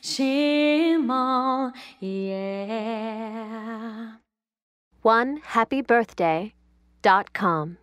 Shimon, yeah. One happy birthday dot com.